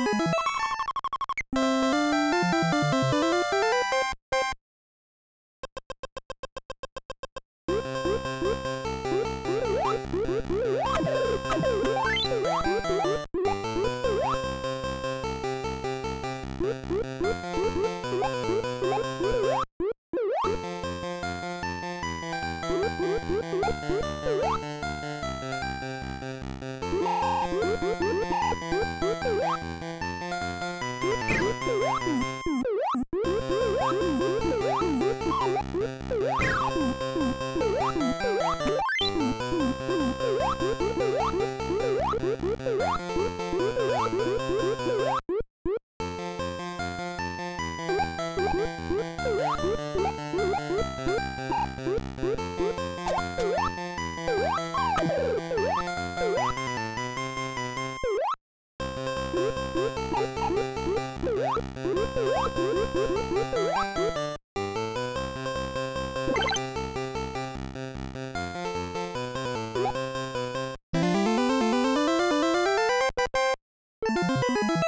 Música you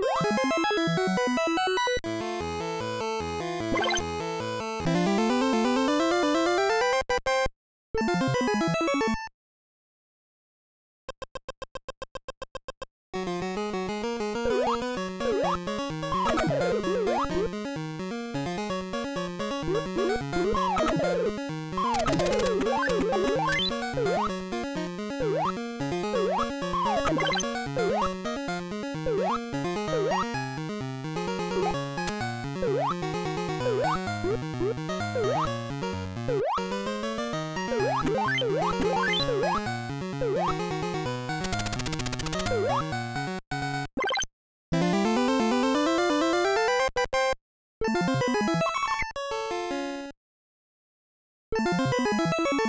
Música Woo!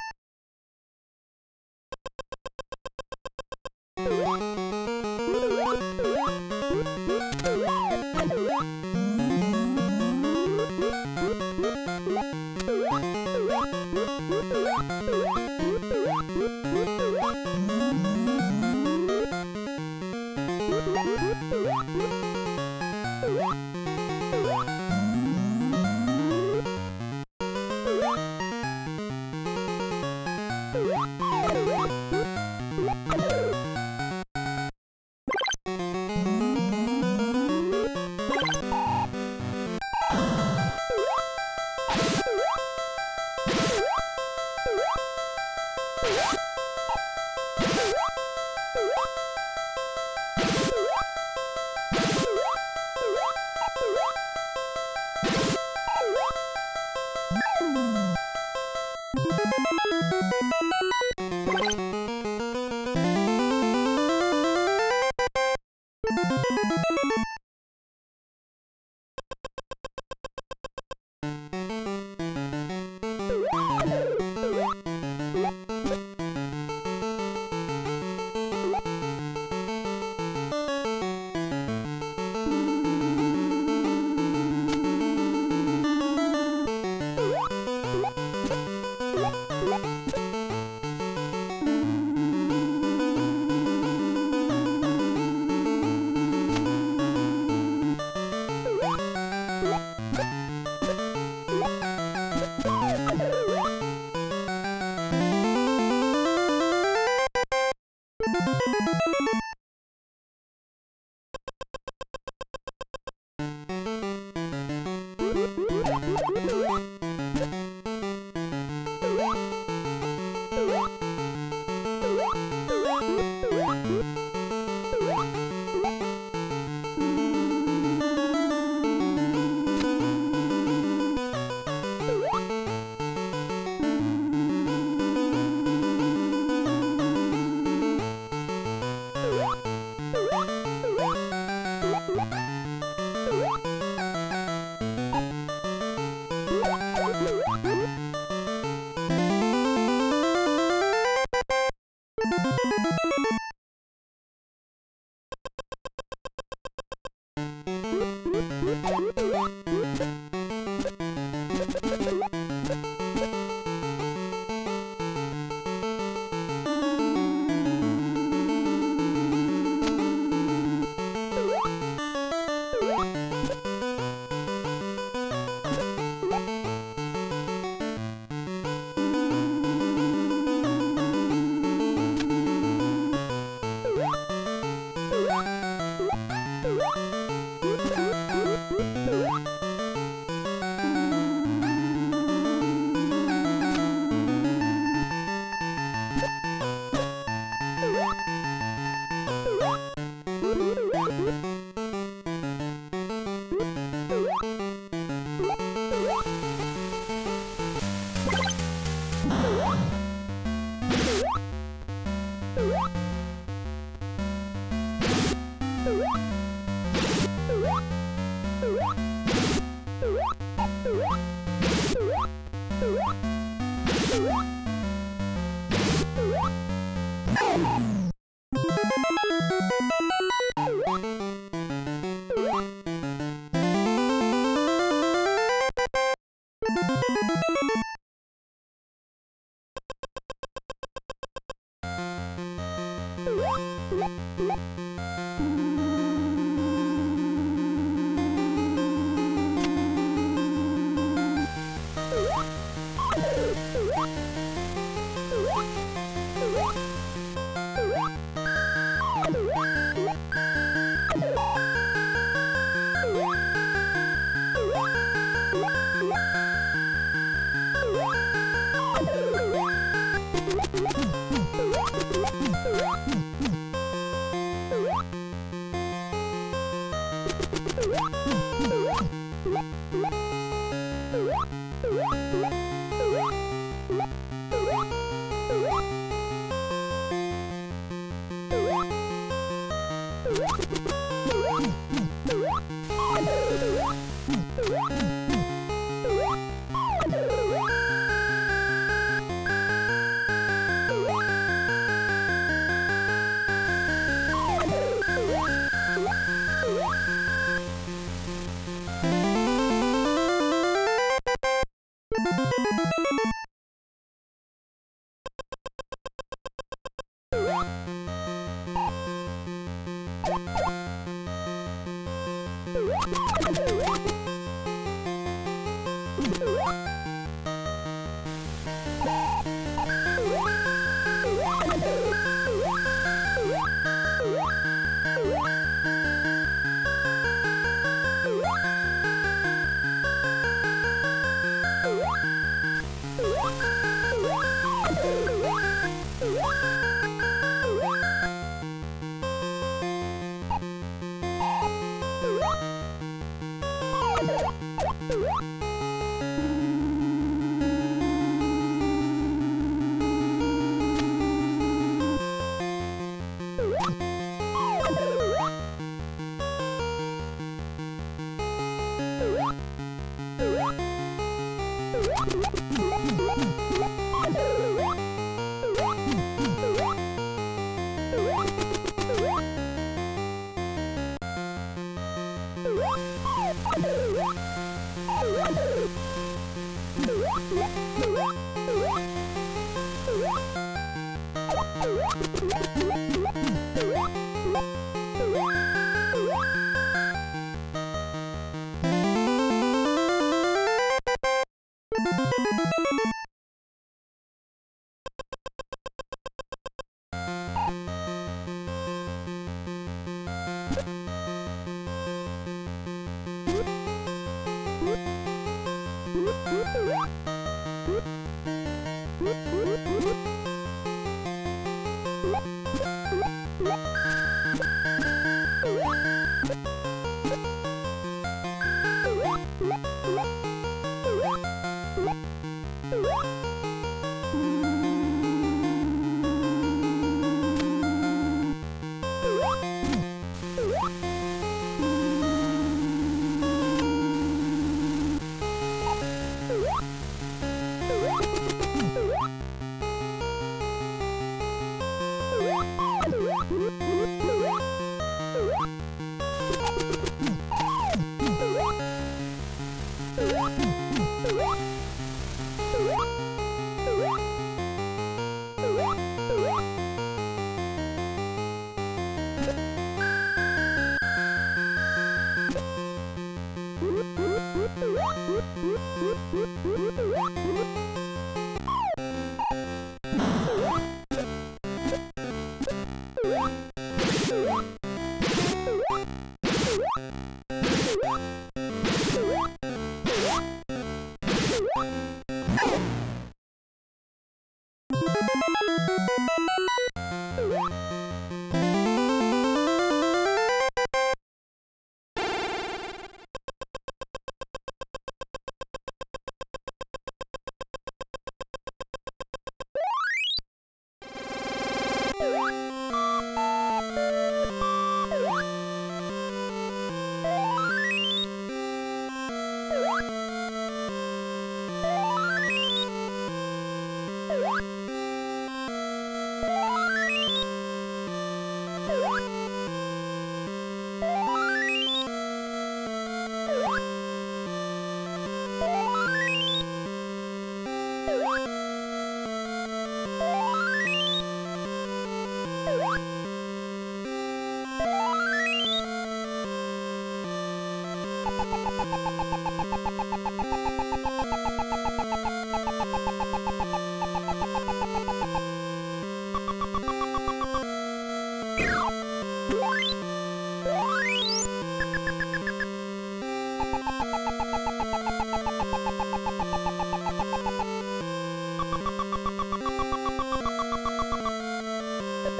Bye.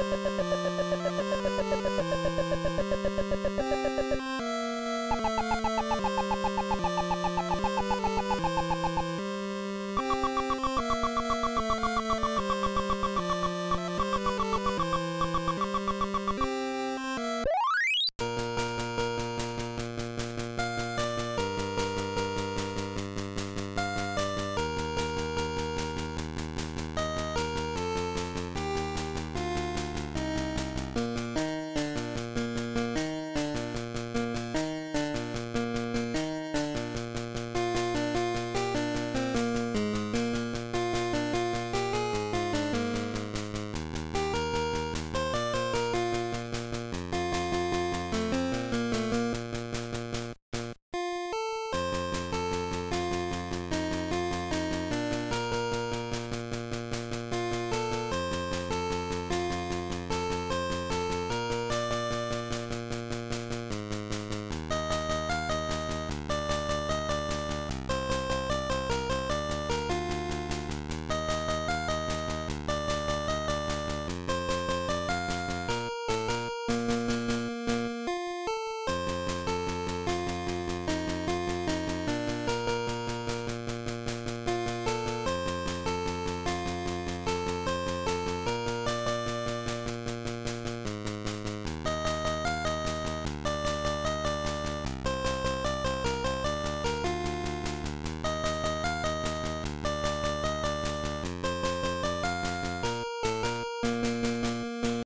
Thank you.